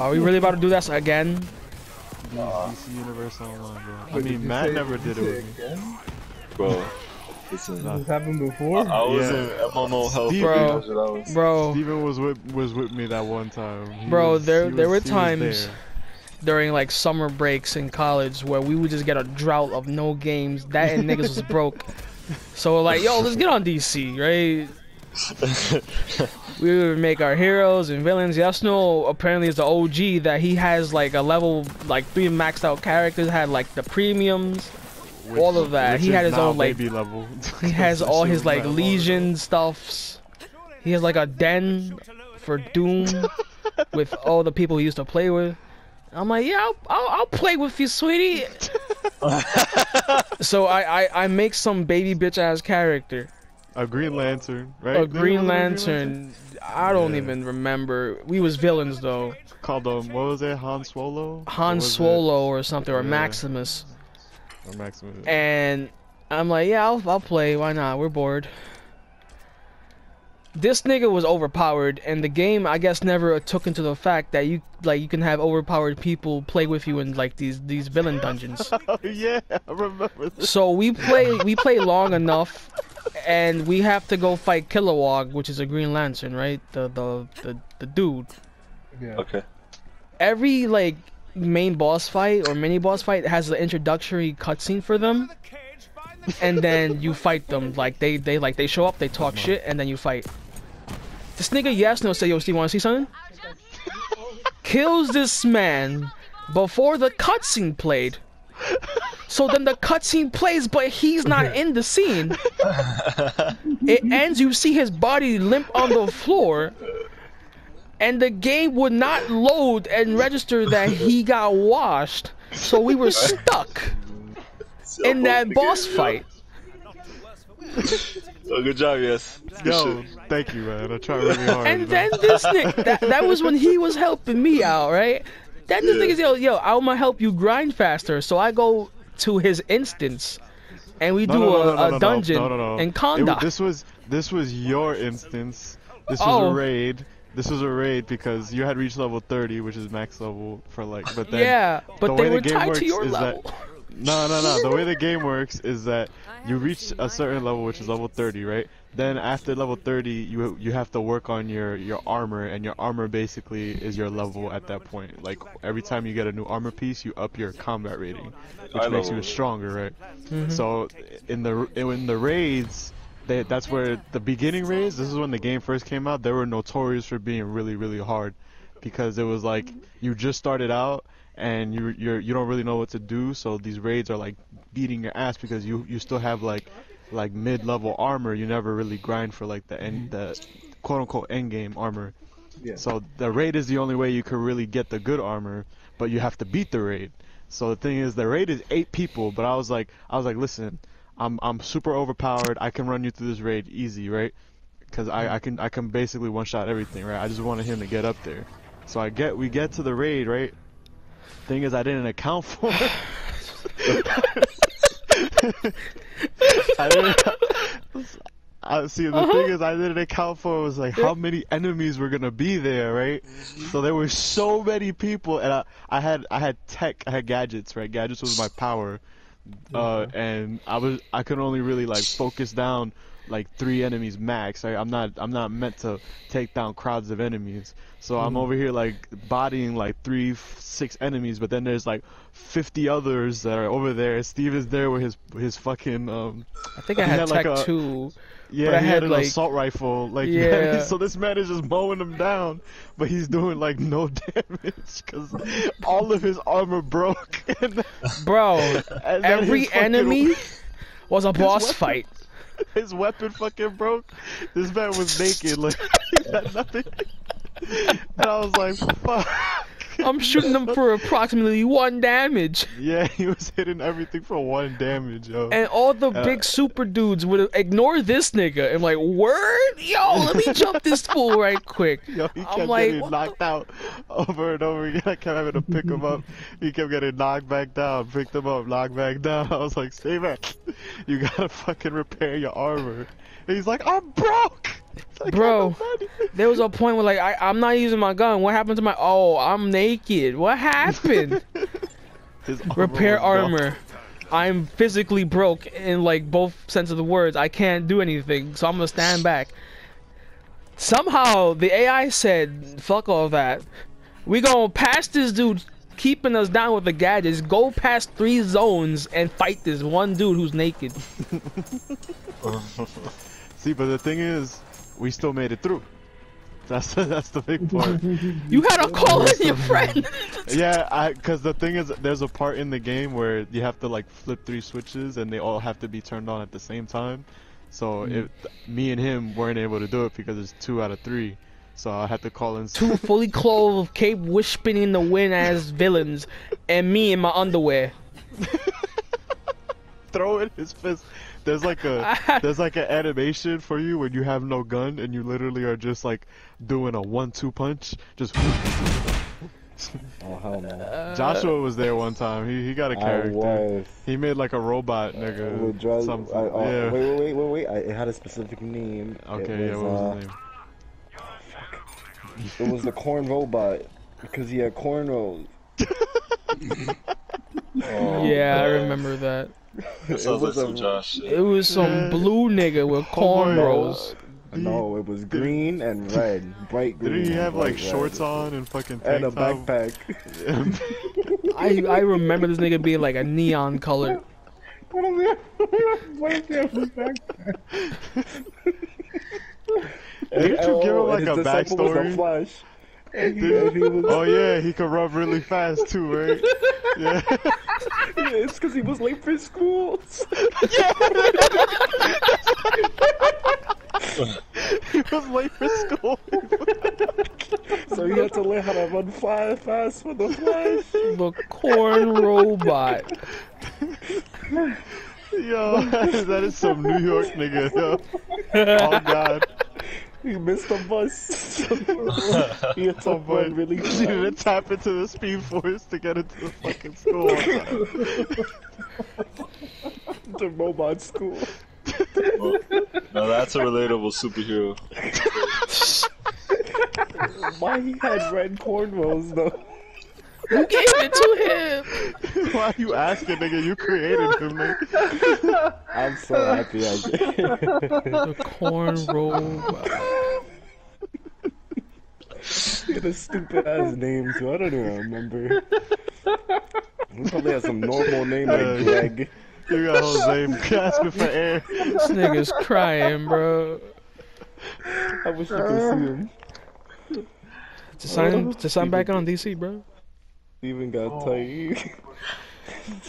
Are we really about to do this again? DC Universe Online, bro. I mean, you Matt say- never did did it say with me. again? Bro, listen. Nah. This happened before? I was Yeah. in MMO health. Steve- Bro. That's I was. Bro, Steven was with was with me that one time. He Bro, was- there- there was- were times- there. during like summer breaks in college where we would just get a drought of no games. That and niggas was broke. So like, yo, let's get on DC, right? We would make our heroes and villains. Yasuno apparently is the OG that he has like a level like three maxed out characters. Had like the premiums. Which- all of that. He had his own, like- baby level. He has all his like Legion stuffs. He has like a den for Doom with all the people he used to play with. I'm like, yeah, I'll, I'll, I'll play with you, sweetie. so I, I, I make some baby bitch ass character. A Green Lantern, right? a Green Lantern. I don't Yeah. even remember. We was villains though, Called um, what was it? Han Swallow. Han it- or something, or Yeah. Maximus. Or Maximus. And I'm like, yeah, I'll, I'll play. Why not? We're bored. This nigga was overpowered, and the game, I guess, never took into the fact that you like you can have overpowered people play with you in like these these villain dungeons. oh yeah, I remember this. so we play we play long enough, and we have to go fight Kilowog, which is a Green Lantern, right? The the the, the dude. Yeah. Okay. Every like main boss fight or mini boss fight has an introductory cutscene for them. and then you fight them. Like they they like they show up, they talk uh-huh. shit, and then you fight. This nigga yes no say, "Yo, Steve, wanna see something?" Kills this man before the cutscene played. So then the cutscene plays, but he's not in the scene. It ends. You see his body limp on the floor, and the game would not load and register that he got washed. So we were stuck in that boss fight. Oh, good job, yes. Good Yo, shit. thank you, man. I tried really hard. And then this nigga, that, that was when he was helping me out, right? Then this Yeah. nigga's yo, yo, I'm gonna help you grind faster. So I go to his instance, and we No, do no, a, no, no, a no, dungeon no, no, no. in It Konda. wa- this was this was your instance. This was Oh. a raid. This was a raid because you had reached level 30, which is max level for like. But then yeah, but way they were game tied works to your is that- level. No, no, no. The way the game works is that you reach a certain level, which is level 30, right? Then after level 30, you you have to work on your your armor, and your armor basically is your level at that point. Like every time you get a new armor piece, you up your combat rating, which makes you stronger, right? Mhm. So in the in the raids, they, that's where the beginning raids. This is when the game first came out. They were notorious for being really really hard, because it was like you just started out and you you're you don't really know what to do. So these raids are like beating your ass because you you still have like like mid level armor. You never really grind for like the end mm-hmm. the quote unquote end game armor. Yeah. So the raid is the only way you could really get the good armor, but you have to beat the raid. So the thing is, the raid is eight people, but I was like, I was like, listen, I'm I'm super overpowered. I can run you through this raid easy, right? Because I I can I can basically one shot everything, right? I just wanted him to get up there. So I get we get to the raid, right? Thing is, I didn't account for. I didn't. I see. The Uh-huh. thing is, I didn't account for was like how many enemies were gonna be there, right? So there were so many people, and I, I had, I had tech, I had gadgets, right? Gadgets was my power, uh, and I was, I could only really like focus down like three enemies max. Right? I'm not, I'm not meant to take down crowds of enemies. So I'm over here like bodying like three, f- six enemies, but then there's like 50 others that are over there. Steve is there with his, his fucking um. I think I had, had, tech like, a- too. Yeah, But I he had, had an like- assault rifle. Like, Yeah. so this man is just mowing him down, but he's doing like no damage because all of his armor broke. and, Bro, and every enemy was a boss weapon- fight. His weapon fucking broke. This man was naked, like he had nothing. And I was like, fuck. I'm shooting them for approximately one damage. Yeah, he was hitting everything for one damage, yo. And all the Uh, big super dudes would ignore this nigga. I'm like, word? Yo, let me jump this fool right quick. Yo, he I'm kept like, getting knocked out over and over again. I kept having to pick him up. He kept getting knocked back down, picked him up, knocked back down. I was like, stay back. You gotta fucking repair your armor. And he's like, I'm broke! Like, Bro. There was a point where like I, I'm not using my gun. What happened to my? Oh, I'm naked. What happened? His Repair armor. I'm physically broke in like both sense of the words. I can't do anything, so I'm gonna stand back. Somehow the AI said, "Fuck all that. We gonna pass this dude keeping us down with the gadgets. Go past three zones and fight this one dude who's naked." See, but the thing is, we still made it through. That's that's the big part. You had to call in your friend. yeah, I because the thing is, there's a part in the game where you have to like flip three switches and they all have to be turned on at the same time. So Mm. if me and him weren't able to do it because it's two out of three, so I had to call in. Two fully clothed, cape wisping in the wind as villains, and me in my underwear. Throw in his fist. There's like a there's like an animation for you when you have no gun and you literally are just like doing a one-two punch. Just Oh hell no. Joshua was there one time. He he got a I character. was. He made like a robot nigga. With drugs, some- I, oh, yeah. Wait, wait, wait, wait, wait. I, it had a specific name. Okay, it yeah. was, What was uh, his name? It was the corn robot because he had cornrows. Oh, Yeah, I remember that. That sounds like was some Josh. It was some blue nigga with uh, cornrows. No, it was green and red, bright green. Didn't he have like bright shorts red. on and fucking and a top? backpack? I I remember this nigga being like a neon color. Didn't you give him like and a his disciple was backstory? A Flash. And he, and he was, Oh yeah, he could run really fast too, right? Yeah. it's because he was late for school. yeah. he was late for school. so he had to learn how to run fly fast for the Flash. The corn robot. Yo, that is some New York nigga. Yo. Oh god. He missed the bus. he had to Oh run really You needed to fast. tap into the speed force to get into the fucking school. the robot school. Now that's a relatable superhero. Why he had red cornrows though? Who gave it to him? Why you asking, nigga? You created him, nigga. I'm so happy I did. The corn robot. He had a stupid ass name too. I don't even remember. He probably has some normal name like Uh, Greg. You got Jose asking for air. This nigga's crying, bro. I wish you could see him. To sign to sign back on DC, bro. Even got tight.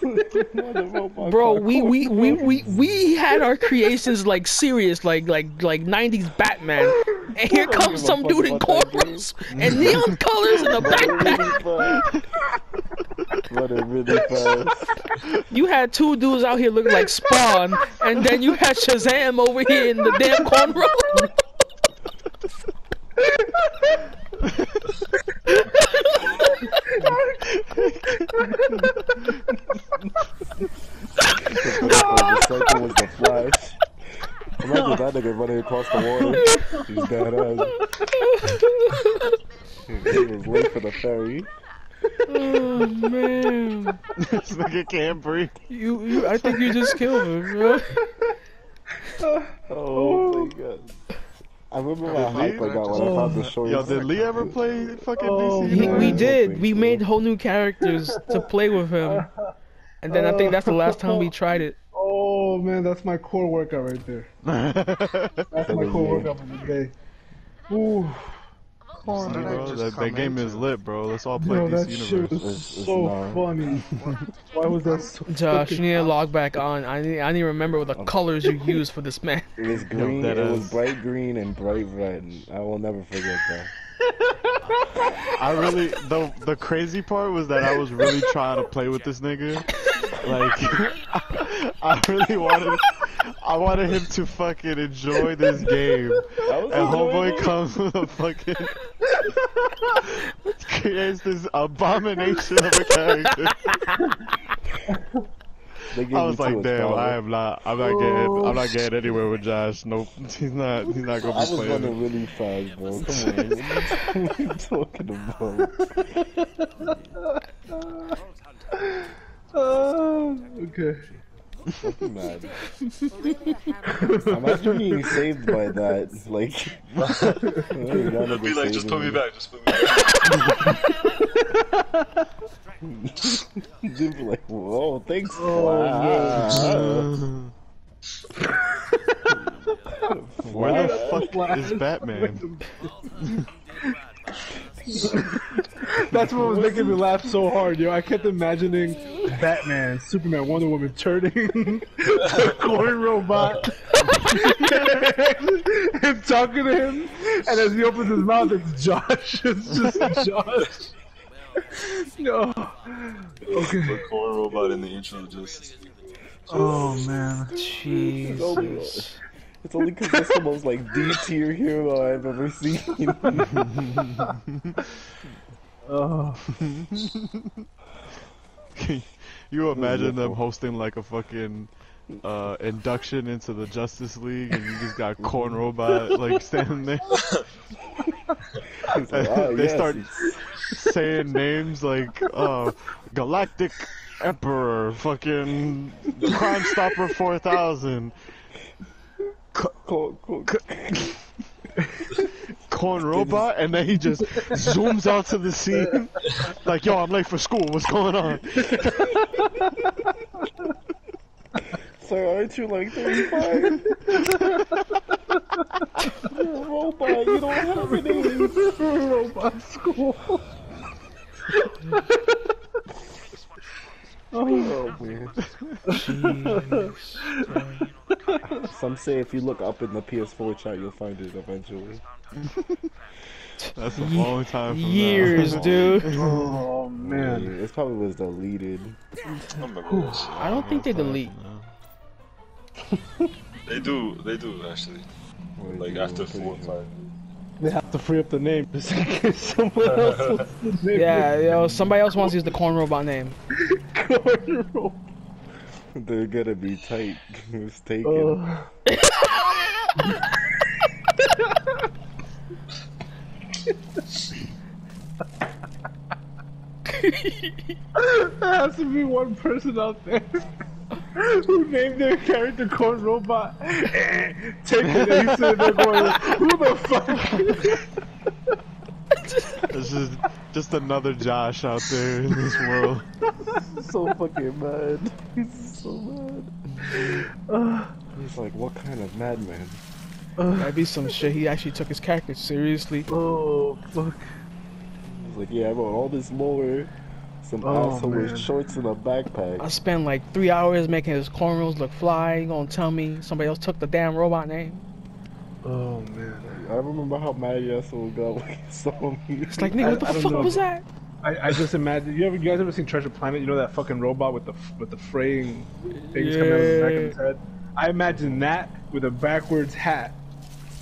Bro, Bro, we we, we we we had our creations like serious, like like like '90s Batman, and here comes some dude in cornrows and neon colors in a backpack. Running really fast. You had two dudes out here looking like Spawn, and then you had Shazam over here in the damn cornrow. the circle was the flash. Imagine that nigga running across the water. He's dead ass. He was late for the ferry. Oh man, this nigga can't breathe. you, you I think you just killed him, bro. Oh, oh my god. I remember my hype I got when I found the oh. shorts. Yo, did Lee ever play fucking Oh, DC? He, man? we did. We made whole new characters to play with him, and then I think that's the last time we tried it. Oh man, that's my core workout right there. That's my core workout for the day. Ooh, See, bro, that, that game is lit, bro. Let's all play yo, that DC shit Universe. was It's- it's so not. funny. Why was that so Josh, you fucking- need to log back on. I need, I need to remember what the um, colors you used for this man. It was green, that it was bright green and bright red. I will never forget that. I really the the crazy part was that I was really trying to play with this nigga. Like I really wanted I wanted him to fucking enjoy this game. And enjoying homeboy it. comes with a fucking creates this abomination of a character. They I was like, damn, power. I am not. I'm not getting. I'm not oh, getting anywhere with Josh. Nope, he's not. He's not gonna was be playing. I running really fast, bro. Come on. what are you talking about? Oh, okay. Don't mad. I'm actually being saved by that. Like, It'll be like, just put me back, just put me back. Dude, be like, whoa, thanks. Oh, wow. Where the fuck is Batman? That's what was making me laugh so hard, yo. I kept imagining Batman, Superman, Wonder Woman turning to corn robot and talking to him, and as he opens his mouth, it's Josh. It's just Josh. No. Okay. The corn robot in the intro just. Oh man. Jesus. It's only because that's the most like D tier hero I've ever seen. Oh. you imagine them hosting like a fucking uh, induction into the Justice League, and you just got Corn Robot like standing there. Oh, they yes, start saying names like uh, Galactic Emperor, fucking Crime Stopper 4000, Cool, cool. Corn Robot, and then he just zooms out to the scene like, "Yo, I'm late for school. What's going on?" Sir, aren't you like 35? You're a robot, you don't have a name. robot school. Oh, man. Some say if you look up in the PS4 chat, you'll find it eventually. That's a long time from now. Years, dude. Oh man. it probably was deleted. I remember that shit. I don't think they delete. They do, they do actually. What Like you after four or five. They have to free up the name just in case someone else wants the name. Yeah, yo, somebody else wants to use the corn robot name. Corn robot. They're gonna be tight. it's taken. Uh, there has to be one person out there who named their character Corn Robot. Take it, and he's sitting there going, "Who the fuck?" It's just, just another Josh out there in this world. So fucking mad. He's so mad. He's like, what kind of madman? That'd be some shit. He actually took his character seriously. Oh fuck! He's like, yeah, I wrote all this lore. Some Oh, asshole with shorts and a backpack. I spent like three hours making his cornrows look fly. You gonna tell me somebody else took the damn robot name? Oh man! I remember how mad Yasuo got when he saw me. It's like, nigga, what the I don't fuck know. was that? I, I just imagine you ever you guys ever seen Treasure Planet? You know that fucking robot with the with the fraying things coming out of the back of his head. I imagine that with a backwards hat,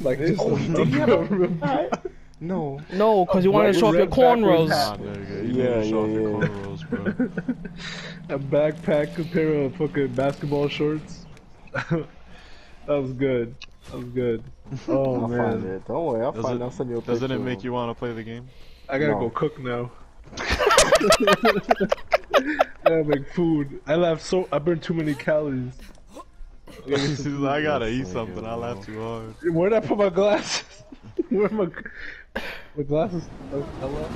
like this Oh, a, he did have a No. No, because you wanted to show off your red backwards cornrows. hat. You go. Yeah, to show off yeah, your yeah. cornrows, bro. a backpack, a pair of fucking basketball shorts. that was good. That was good. Oh I'll find man, it. Don't worry, I'll Does find it- it. I'll send you a picture. Doesn't it make you want to play the game? I gotta No. go cook now. I gotta food. I laughed so I burned too many calories. I gotta eat something. I like laugh too hard. Where'd I put my glasses? Where my my glasses? Oh, hello.